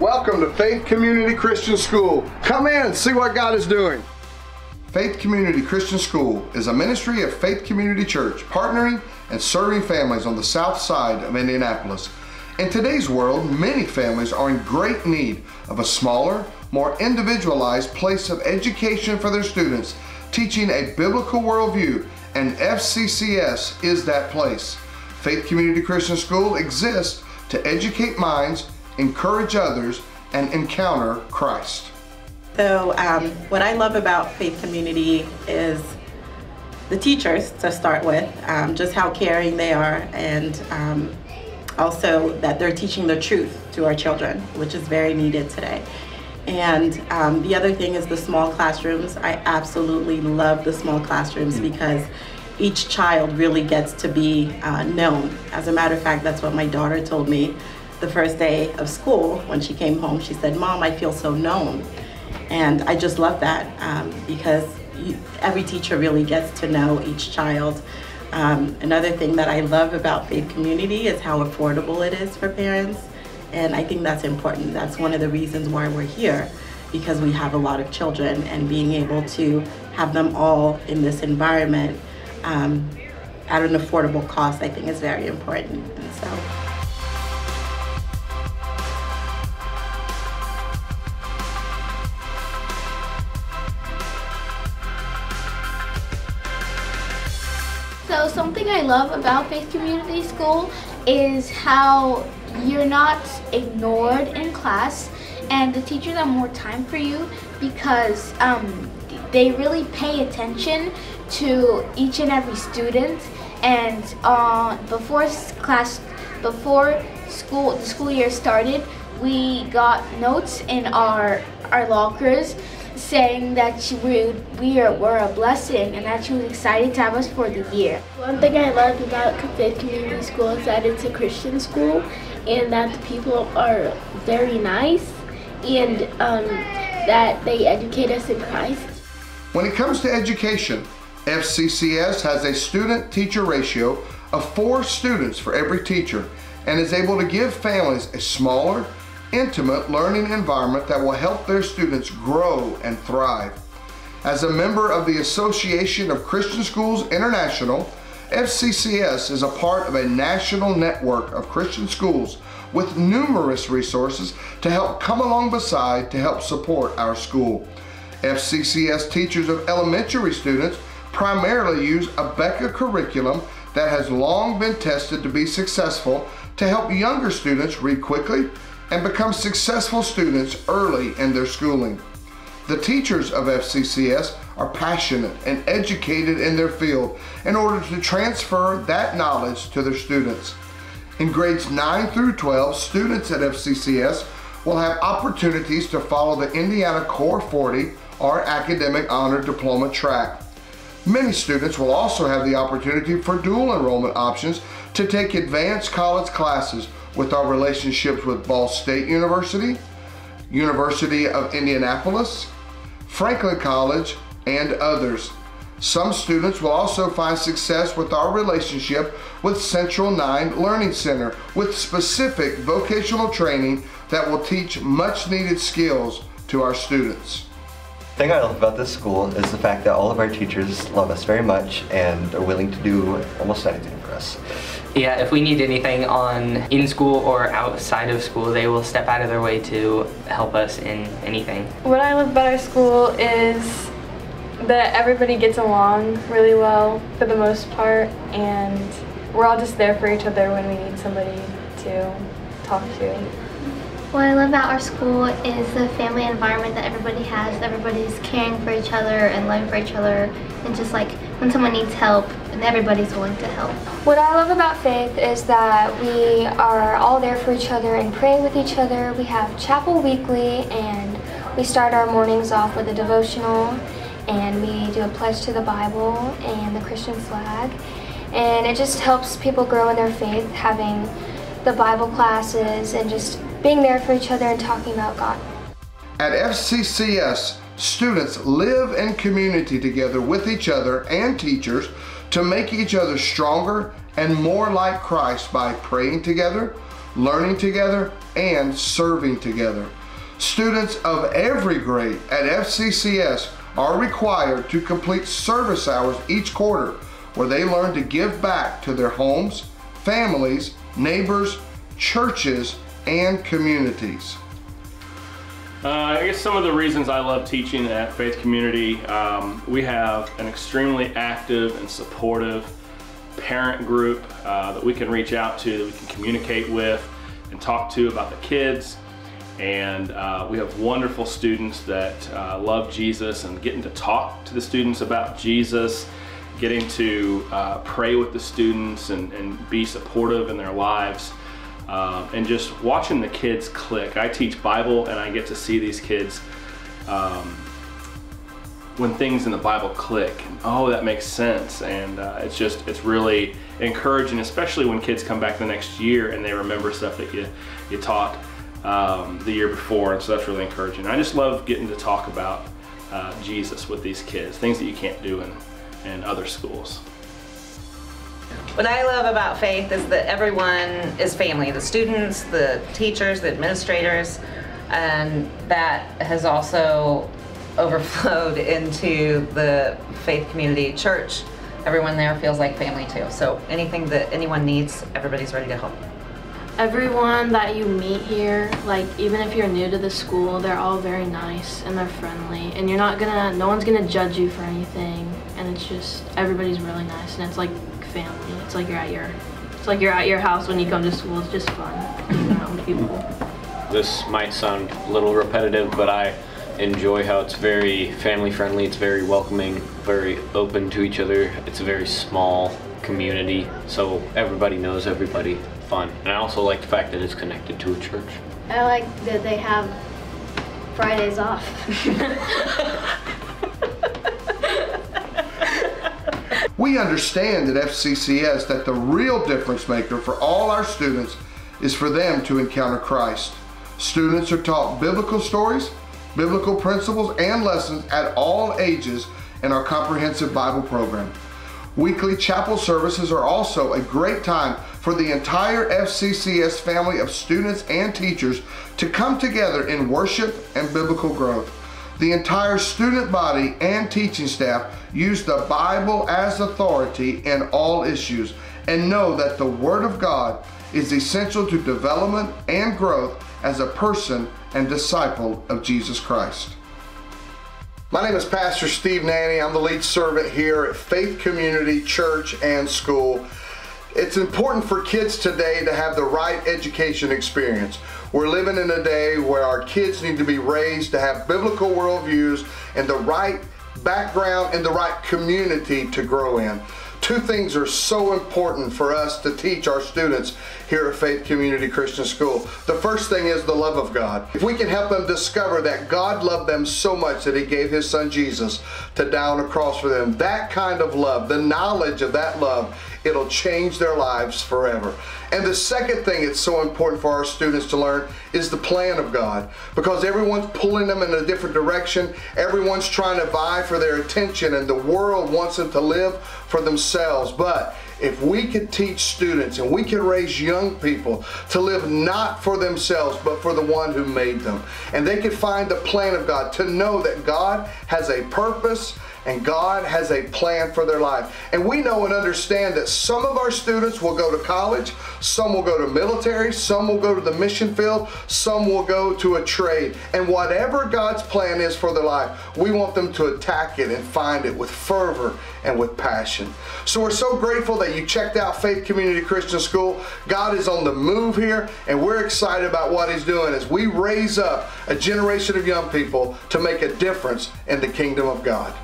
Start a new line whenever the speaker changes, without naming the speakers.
Welcome to Faith Community Christian School. Come in and see what God is doing. Faith Community Christian School is a ministry of Faith Community Church partnering and serving families on the south side of Indianapolis. In today's world, many families are in great need of a smaller, more individualized place of education for their students, teaching a biblical worldview, and FCCS is that place. Faith Community Christian School exists to educate minds encourage others, and encounter Christ.
So, um, what I love about Faith Community is the teachers to start with, um, just how caring they are, and um, also that they're teaching the truth to our children, which is very needed today. And um, the other thing is the small classrooms. I absolutely love the small classrooms mm. because each child really gets to be uh, known. As a matter of fact, that's what my daughter told me the first day of school, when she came home, she said, Mom, I feel so known. And I just love that um, because you, every teacher really gets to know each child. Um, another thing that I love about Faith Community is how affordable it is for parents. And I think that's important. That's one of the reasons why we're here because we have a lot of children and being able to have them all in this environment um, at an affordable cost, I think is very important. And so.
Love about Faith Community School is how you're not ignored in class and the teachers have more time for you because um, they really pay attention to each and every student and uh, before class before school the school year started we got notes in our our lockers saying that she, we, we are, were a blessing and that she was excited to have us for the year.
One thing I love about Faith Community School is that it's a Christian school and that the people are very nice and um, that they educate us in Christ.
When it comes to education, FCCS has a student-teacher ratio of four students for every teacher and is able to give families a smaller, intimate learning environment that will help their students grow and thrive. As a member of the Association of Christian Schools International, FCCS is a part of a national network of Christian schools with numerous resources to help come along beside to help support our school. FCCS teachers of elementary students primarily use Abeka curriculum that has long been tested to be successful to help younger students read quickly, and become successful students early in their schooling. The teachers of FCCS are passionate and educated in their field in order to transfer that knowledge to their students. In grades 9 through 12, students at FCCS will have opportunities to follow the Indiana Core 40 or Academic Honor Diploma track. Many students will also have the opportunity for dual enrollment options to take advanced college classes with our relationships with Ball State University, University of Indianapolis, Franklin College, and others. Some students will also find success with our relationship with Central 9 Learning Center with specific vocational training that will teach much needed skills to our students.
The thing I love about this school is the fact that all of our teachers love us very much and are willing to do almost anything for us.
Yeah, if we need anything on in school or outside of school, they will step out of their way to help us in anything.
What I love about our school is that everybody gets along really well for the most part and we're all just there for each other when we need somebody to talk to.
What I love about our school is the family environment that everybody has. Everybody's caring for each other and loving for each other and just like when someone needs help and everybody's willing to help.
What I love about Faith is that we are all there for each other and pray with each other. We have chapel weekly and we start our mornings off with a devotional and we do a pledge to the Bible and the Christian flag. And it just helps people grow in their faith having the Bible classes and just being there for each other and talking about God.
At FCCS, students live in community together with each other and teachers to make each other stronger and more like Christ by praying together, learning together, and serving together. Students of every grade at FCCS are required to complete service hours each quarter where they learn to give back to their homes, families, neighbors, churches, and communities.
Uh, I guess some of the reasons I love teaching at Faith Community, um, we have an extremely active and supportive parent group uh, that we can reach out to, that we can communicate with and talk to about the kids. And uh, we have wonderful students that uh, love Jesus and getting to talk to the students about Jesus, getting to uh, pray with the students and, and be supportive in their lives. Um, and just watching the kids click. I teach Bible and I get to see these kids um, when things in the Bible click. And, oh, that makes sense. And uh, it's just, it's really encouraging, especially when kids come back the next year and they remember stuff that you, you taught um, the year before. And so that's really encouraging. I just love getting to talk about uh, Jesus with these kids, things that you can't do in, in other schools.
What I love about Faith is that everyone is family, the students, the teachers, the administrators, and that has also overflowed into the Faith Community Church. Everyone there feels like family too. So anything that anyone needs, everybody's ready to help.
Everyone that you meet here, like even if you're new to the school, they're all very nice and they're friendly. And you're not gonna, no one's gonna judge you for anything. And it's just, everybody's really nice. And it's like family. It's like you're at your, it's like you're at your house when you come to school. It's just fun being around people.
This might sound a little repetitive, but I enjoy how it's very family friendly. It's very welcoming, very open to each other. It's a very small community, so everybody knows everybody. Fun. And I also like the fact that it's connected to a church.
I like that they have Fridays off.
We understand at FCCS that the real difference maker for all our students is for them to encounter Christ. Students are taught biblical stories, biblical principles, and lessons at all ages in our comprehensive Bible program. Weekly chapel services are also a great time for the entire FCCS family of students and teachers to come together in worship and biblical growth. The entire student body and teaching staff use the Bible as authority in all issues and know that the Word of God is essential to development and growth as a person and disciple of Jesus Christ. My name is Pastor Steve Nanny. I'm the lead servant here at Faith Community Church and School. It's important for kids today to have the right education experience. We're living in a day where our kids need to be raised to have biblical worldviews and the right background and the right community to grow in. Two things are so important for us to teach our students here at Faith Community Christian School. The first thing is the love of God. If we can help them discover that God loved them so much that He gave His Son Jesus to die on a cross for them, that kind of love, the knowledge of that love, it'll change their lives forever. And the second thing it's so important for our students to learn is the plan of God because everyone's pulling them in a different direction. Everyone's trying to vie for their attention and the world wants them to live for themselves. But if we could teach students and we could raise young people to live not for themselves but for the one who made them and they could find the plan of God to know that God has a purpose and God has a plan for their life. And we know and understand that some of our students will go to college, some will go to military, some will go to the mission field, some will go to a trade. And whatever God's plan is for their life, we want them to attack it and find it with fervor and with passion. So we're so grateful that you checked out Faith Community Christian School. God is on the move here, and we're excited about what He's doing as we raise up a generation of young people to make a difference in the kingdom of God.